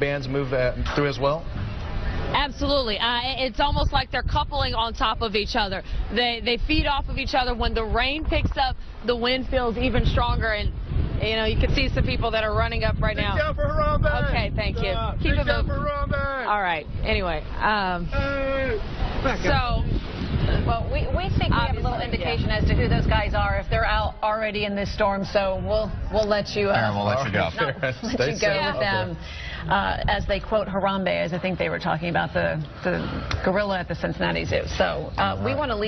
bands move uh, through as well? Absolutely. Uh, it's almost like they're coupling on top of each other. They they feed off of each other. When the rain picks up, the wind feels even stronger. And, you know, you can see some people that are running up right now. Down for Harambe. Okay, thank you. Uh, Keep it down moving. for Harambe. All right. Anyway, um, Hey. So Well, we, we think we have a little Obviously, indication as to who those guys are if they're out already in this storm. So we'll we'll let you uh, Aaron, we'll let you go. no, let Stay you go safe with them uh, as they quote Harambe, as I think they were talking about the the gorilla at the Cincinnati Zoo. So uh, we want to leave.